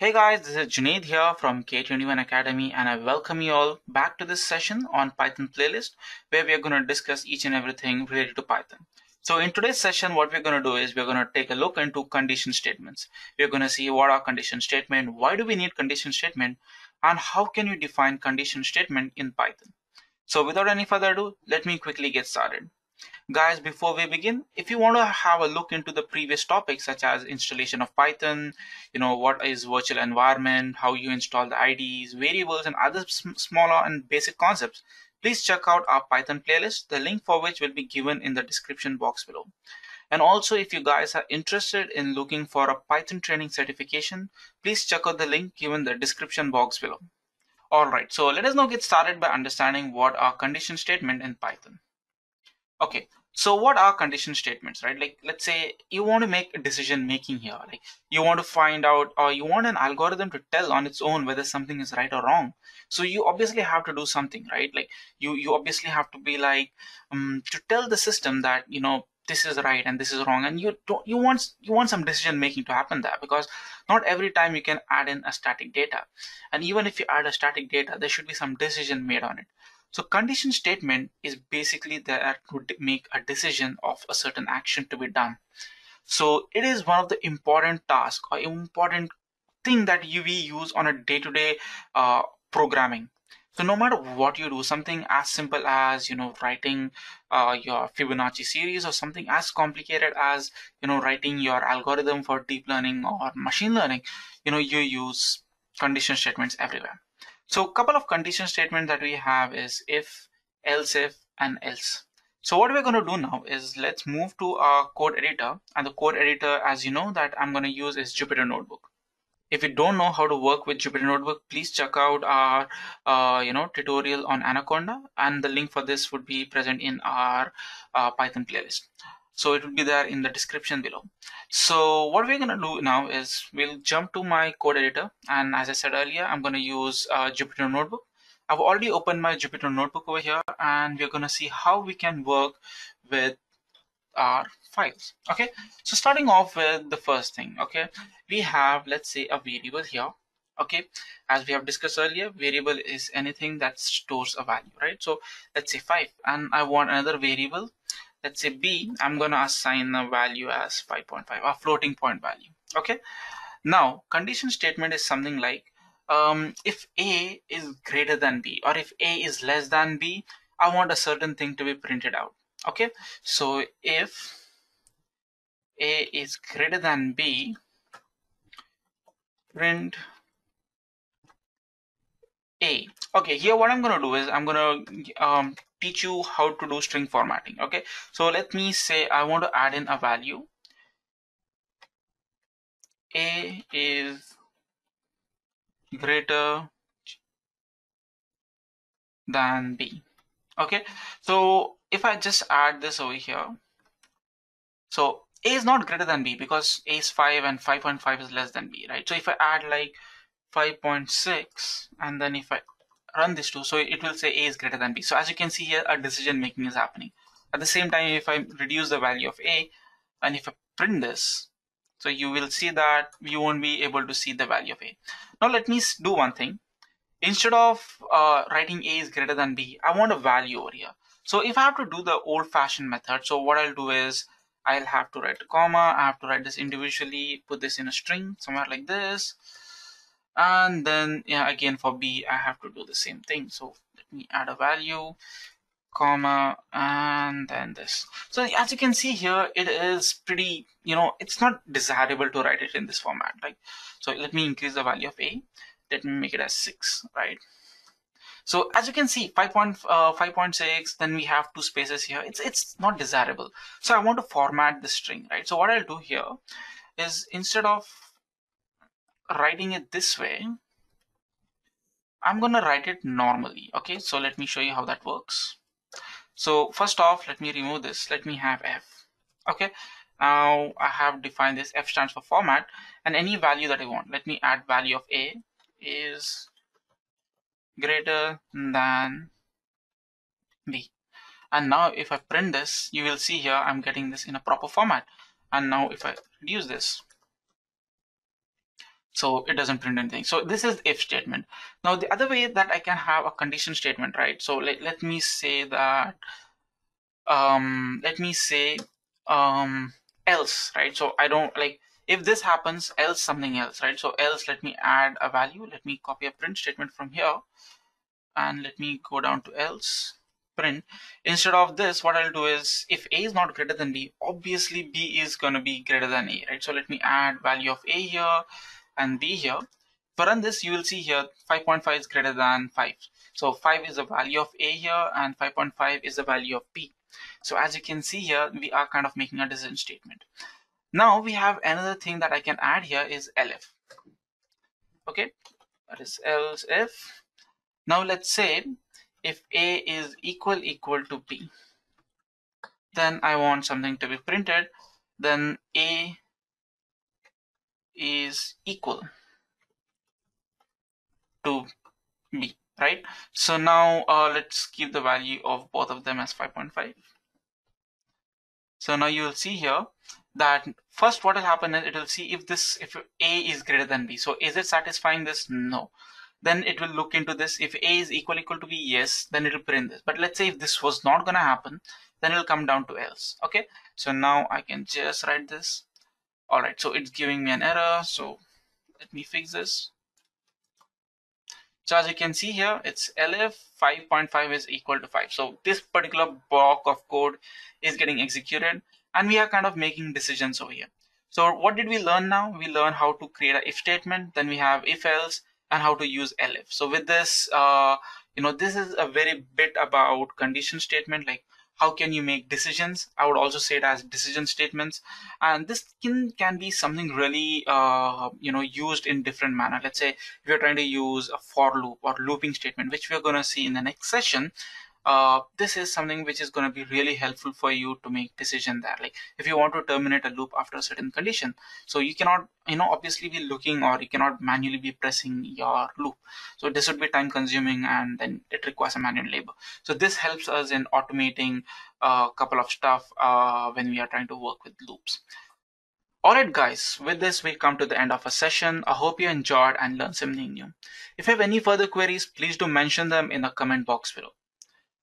Hey guys, this is Junaid here from K21 Academy and I welcome you all back to this session on Python playlist where we are going to discuss each and everything related to Python. So in today's session, what we're going to do is we're going to take a look into condition statements. We're going to see what are condition statement, why do we need condition statement, and how can you define condition statement in Python. So without any further ado, let me quickly get started. Guys, before we begin, if you want to have a look into the previous topics such as installation of Python, you know, what is virtual environment, how you install the IDEs, variables, and other smaller and basic concepts, please check out our Python playlist, the link for which will be given in the description box below. And also, if you guys are interested in looking for a Python training certification, please check out the link given the description box below. Alright, so let us now get started by understanding what are condition statement in Python. Okay, so what are condition statements right? Like let's say you want to make a decision making here like you want to find out or you want an algorithm to tell on its own whether something is right or wrong. So you obviously have to do something right? Like you you obviously have to be like um, to tell the system that you know this is right and this is wrong and you don't you want you want some decision making to happen there because not every time you can add in a static data. And even if you add a static data there should be some decision made on it so condition statement is basically there to make a decision of a certain action to be done. So it is one of the important tasks or important thing that you we use on a day-to-day -day, uh, programming. So no matter what you do, something as simple as you know writing uh, your Fibonacci series or something as complicated as you know writing your algorithm for deep learning or machine learning, you know you use condition statements everywhere. So a couple of condition statements that we have is if, else if, and else. So what we're going to do now is let's move to our code editor and the code editor as you know that I'm going to use is Jupyter Notebook. If you don't know how to work with Jupyter Notebook, please check out our uh, you know tutorial on Anaconda and the link for this would be present in our uh, Python playlist so it will be there in the description below. So what we're going to do now is we'll jump to my code editor. And as I said earlier I'm going to use uh, Jupyter Notebook. I've already opened my Jupyter Notebook over here and we're going to see how we can work with our files. Okay? So starting off with the first thing okay? We have let's say a variable here okay? As we have discussed earlier variable is anything that stores a value right? So let's say 5 and I want another variable let's say b i'm going to assign a value as 5.5 a floating point value okay? Now condition statement is something like um, if a is greater than b or if a is less than b i want a certain thing to be printed out okay? So if a is greater than b print a. Okay here what i'm going to do is i'm going to um, teach you how to do string formatting okay? So let me say I want to add in a value. A is greater than b okay? So if I just add this over here so a is not greater than b because a is 5 and 5.5 is less than b right? So if I add like 5.6 and then if I run this too so it will say a is greater than b. So as you can see here a decision making is happening. At the same time if I reduce the value of a and if I print this so you will see that you won't be able to see the value of a. Now let me do one thing. Instead of uh, writing a is greater than b I want a value over here. So if I have to do the old-fashioned method so what I'll do is I'll have to write a comma I have to write this individually put this in a string somewhere like this and then yeah again for b i have to do the same thing. So let me add a value comma and then this. So as you can see here it is pretty you know it's not desirable to write it in this format right? So let me increase the value of a. Let me make it as 6 right? So as you can see 5.5.6 uh, then we have two spaces here. It's it's not desirable. So i want to format the string right? So what i'll do here is instead of writing it this way, I'm going to write it normally. Okay, so let me show you how that works. So first off, let me remove this. Let me have F. Okay, now I have defined this. F stands for format and any value that I want. Let me add value of A is greater than B. And now if I print this, you will see here I'm getting this in a proper format. And now if I reduce this, so it doesn't print anything. So this is if statement. Now the other way that i can have a condition statement right? So let, let me say that um let me say um else right? So i don't like if this happens else something else right? So else let me add a value. Let me copy a print statement from here. And let me go down to else print. Instead of this what i'll do is if a is not greater than b obviously b is going to be greater than a right? So let me add value of a here and b here. For run this you will see here 5.5 is greater than 5 so 5 is the value of a here and 5.5 is the value of b. So as you can see here we are kind of making a decision statement. Now we have another thing that i can add here is elif okay that is else if now let's say if a is equal equal to b then i want something to be printed. Then a is equal to b right? So now uh, let's keep the value of both of them as 5.5 so now you will see here that first what will happen is it will see if this if a is greater than b. So is it satisfying this? No. Then it will look into this. If a is equal equal to b yes then it will print this. But let's say if this was not gonna happen then it will come down to else. Okay? So now i can just write this all right so it's giving me an error so let me fix this so as you can see here, it's elif 5.5 is equal to 5. So this particular block of code is getting executed and we are kind of making decisions over here. So what did we learn now? We learn how to create a if statement, then we have if else and how to use elif. So with this, uh, you know, this is a very bit about condition statement, like how can you make decisions? I would also say it as decision statements. And this can can be something really uh, you know used in different manner. Let's say if you're trying to use a for loop or looping statement which we're going to see in the next session uh, this is something which is going to be really helpful for you to make decision there like if you want to terminate a loop after a certain condition so you cannot you know obviously be looking or you cannot manually be pressing your loop so this would be time consuming and then it requires a manual labor so this helps us in automating a couple of stuff uh, when we are trying to work with loops Alright guys, with this we come to the end of a session. I hope you enjoyed and learned something new. If you have any further queries, please do mention them in the comment box below.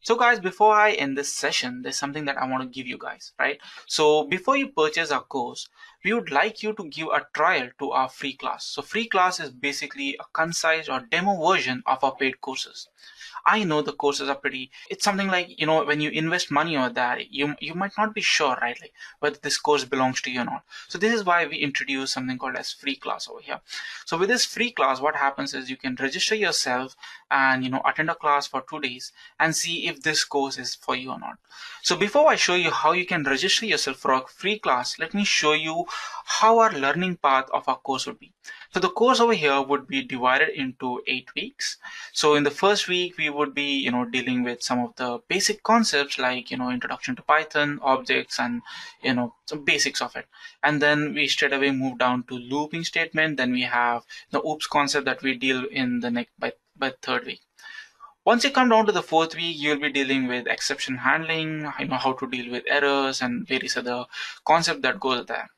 So guys, before I end this session, there's something that I want to give you guys, right? So before you purchase our course, we would like you to give a trial to our free class. So free class is basically a concise or demo version of our paid courses. I know the courses are pretty. It's something like you know when you invest money or that, you you might not be sure, right, like whether this course belongs to you or not. So this is why we introduce something called as free class over here. So with this free class, what happens is you can register yourself and you know attend a class for two days and see if this course is for you or not. So before I show you how you can register yourself for a free class, let me show you how our learning path of our course would be. So the course over here would be divided into eight weeks. So in the first week, we would be, you know, dealing with some of the basic concepts like, you know, introduction to Python, objects, and, you know, some basics of it. And then we straight away move down to looping statement. Then we have the OOPS concept that we deal in the next by, by third week. Once you come down to the fourth week, you'll be dealing with exception handling, you know, how to deal with errors and various other concept that goes there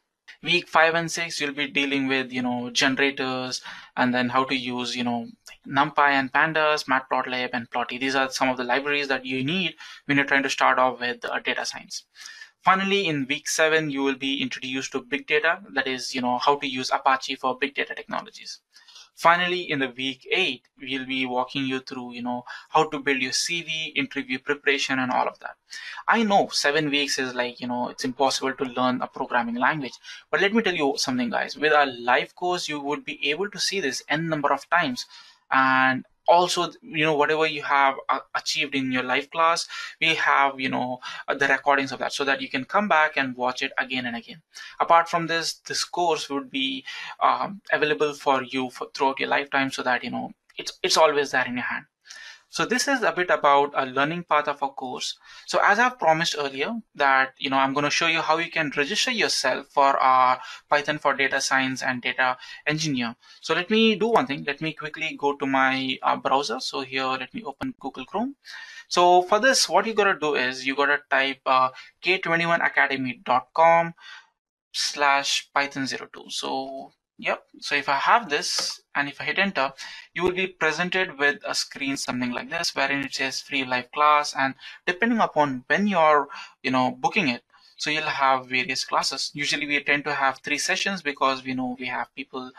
week five and six you'll be dealing with you know generators and then how to use you know numpy and pandas matplotlib and plotly these are some of the libraries that you need when you're trying to start off with uh, data science. Finally in week seven you will be introduced to big data that is you know how to use apache for big data technologies finally in the week eight we'll be walking you through you know how to build your cv interview preparation and all of that. I know seven weeks is like you know it's impossible to learn a programming language. But let me tell you something guys. With our live course you would be able to see this n number of times. And also you know whatever you have uh, achieved in your live class we have you know uh, the recordings of that so that you can come back and watch it again and again. Apart from this this course would be um, available for you for, throughout your lifetime so that you know it's it's always there in your hand so this is a bit about a learning path of a course. So as I've promised earlier that, you know, I'm going to show you how you can register yourself for our Python for data science and data engineer. So let me do one thing. Let me quickly go to my uh, browser. So here, let me open Google Chrome. So for this, what you got to do is you got to type uh, k21academy.com slash python02. So Yep. So if I have this and if I hit enter, you will be presented with a screen something like this, wherein it says free live class. And depending upon when you're, you know, booking it, so you'll have various classes. Usually we tend to have three sessions because we know we have people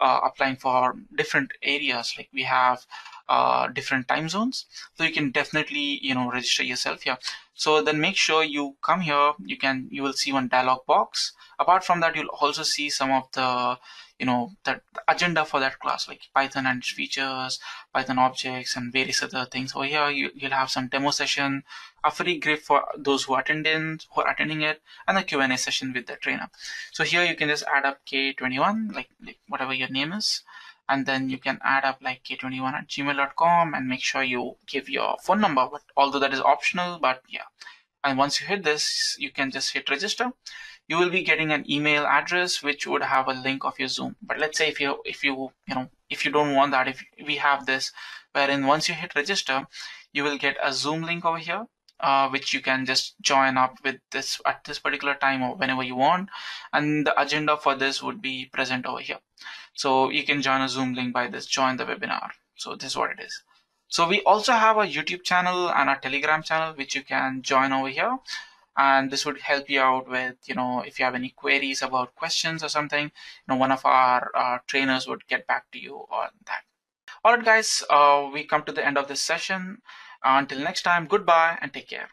uh, applying for different areas. Like we have uh, different time zones. So you can definitely, you know, register yourself here. So then make sure you come here. You can, you will see one dialog box. Apart from that, you'll also see some of the you know that agenda for that class like python and its features python objects and various other things over here you, will have some demo session a free gift for those who attend in who are attending it and a q&a session with the trainer so here you can just add up k21 like, like whatever your name is and then you can add up like k21 at gmail.com and make sure you give your phone number. But although that is optional but yeah. And once you hit this you can just hit register. You will be getting an email address which would have a link of your zoom. But let's say if you if you you know if you don't want that if we have this wherein once you hit register you will get a zoom link over here uh, which you can just join up with this at this particular time or whenever you want. And the agenda for this would be present over here. So you can join a zoom link by this join the webinar. So this is what it is. So we also have a youtube channel and a telegram channel which you can join over here. And this would help you out with you know if you have any queries about questions or something you know one of our uh, trainers would get back to you on that. All right guys uh, we come to the end of this session until next time goodbye and take care